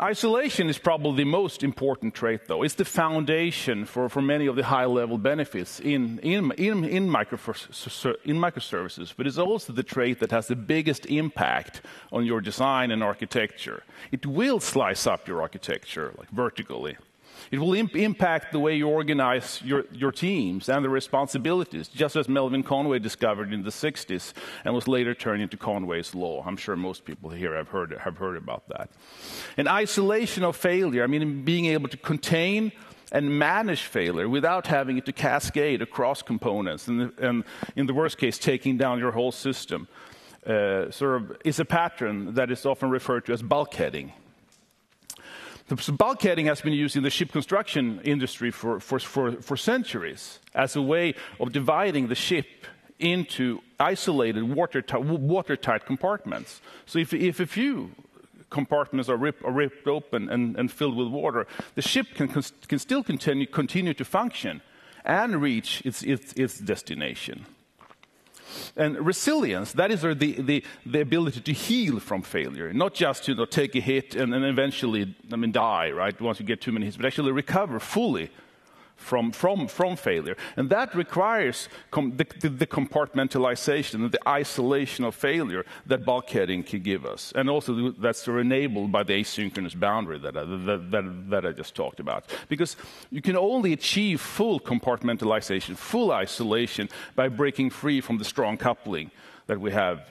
Isolation is probably the most important trait, though. It's the foundation for, for many of the high level benefits in, in, in, in, in microservices, but it's also the trait that has the biggest impact on your design and architecture. It will slice up your architecture like vertically. It will imp impact the way you organize your, your teams and the responsibilities, just as Melvin Conway discovered in the 60s and was later turned into Conway's Law. I'm sure most people here have heard, have heard about that. And isolation of failure, I mean, being able to contain and manage failure without having it to cascade across components, and, and in the worst case, taking down your whole system, uh, sort of is a pattern that is often referred to as bulkheading. So bulkheading has been used in the ship construction industry for, for, for, for centuries as a way of dividing the ship into isolated watertight, watertight compartments. So if, if a few compartments are, rip, are ripped open and, and, filled with water, the ship can, can still continue, continue to function and reach its, its, its destination. And resilience, that is the, the, the ability to heal from failure, not just to you know, take a hit and, and eventually I mean, die, right, once you get too many hits, but actually recover fully from, from, from failure. And that requires the, the, the, compartmentalization the isolation of failure that bulkheading can give us. And also that's enabled by the asynchronous boundary that I, that, that, that I just talked about. Because you can only achieve full compartmentalization, full isolation, by breaking free from the strong coupling that we have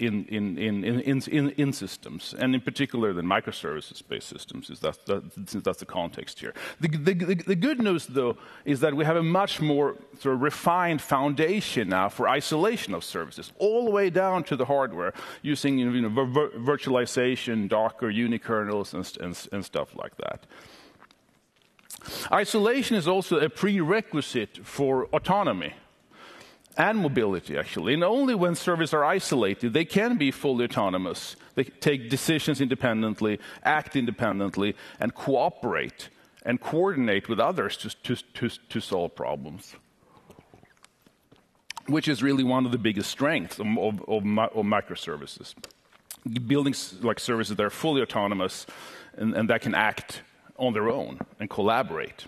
in, in, in, in, in, systems, and in particular the microservices-based systems, since that's, the, since that's the context here. The, the, the, good news, though, is that we have a much more sort of refined foundation now for isolation of services, all the way down to the hardware, using you know, vir virtualization, Docker, unikernels, and, and, and stuff like that. Isolation is also a prerequisite for autonomy and mobility, actually. And only when servers are isolated, they can be fully autonomous. They take decisions independently, act independently, and cooperate and coordinate with others to, to, to, to solve problems. Which is really one of the biggest strengths of, of, of, of microservices. Building like services that are fully autonomous and, and that can act on their own and collaborate.